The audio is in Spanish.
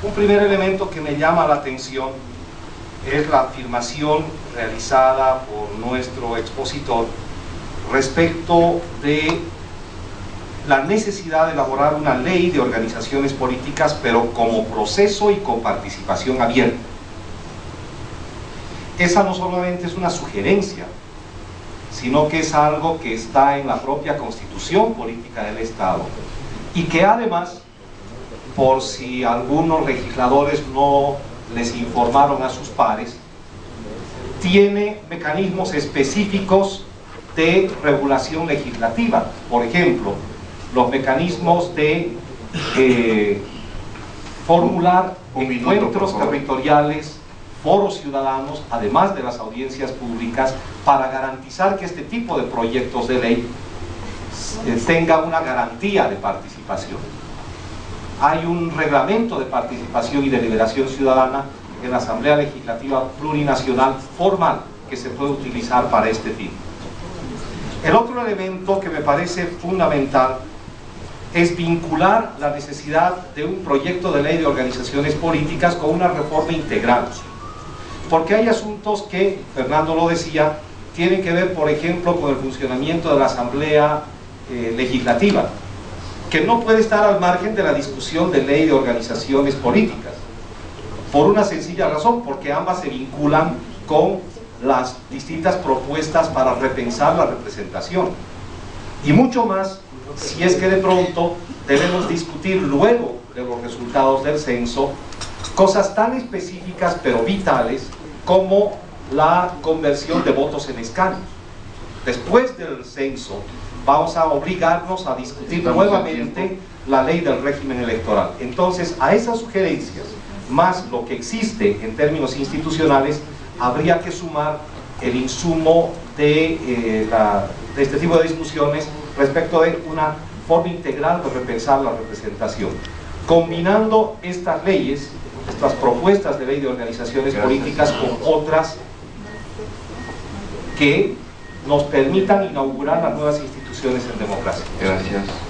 Un primer elemento que me llama la atención es la afirmación realizada por nuestro expositor respecto de la necesidad de elaborar una ley de organizaciones políticas, pero como proceso y con participación abierta. Esa no solamente es una sugerencia, sino que es algo que está en la propia constitución política del Estado y que además, por si algunos legisladores no les informaron a sus pares, tiene mecanismos específicos de regulación legislativa. Por ejemplo, los mecanismos de eh, formular encuentros territoriales, foros ciudadanos, además de las audiencias públicas, para garantizar que este tipo de proyectos de ley eh, tenga una garantía de participación. Hay un reglamento de participación y deliberación ciudadana en la Asamblea Legislativa Plurinacional formal que se puede utilizar para este fin. El otro elemento que me parece fundamental es vincular la necesidad de un proyecto de ley de organizaciones políticas con una reforma integral. Porque hay asuntos que, Fernando lo decía, tienen que ver, por ejemplo, con el funcionamiento de la Asamblea eh, Legislativa, que no puede estar al margen de la discusión de ley de organizaciones políticas, por una sencilla razón, porque ambas se vinculan con las distintas propuestas para repensar la representación. Y mucho más si es que de pronto debemos discutir luego de los resultados del censo cosas tan específicas pero vitales como la conversión de votos en escaños. Después del censo vamos a obligarnos a discutir nuevamente la ley del régimen electoral. Entonces, a esas sugerencias, más lo que existe en términos institucionales, habría que sumar el insumo de, eh, de este tipo de discusiones respecto de una forma integral de repensar la representación. Combinando estas leyes, estas propuestas de ley de organizaciones políticas con otras que nos permitan inaugurar las nuevas instituciones en democracia. Gracias.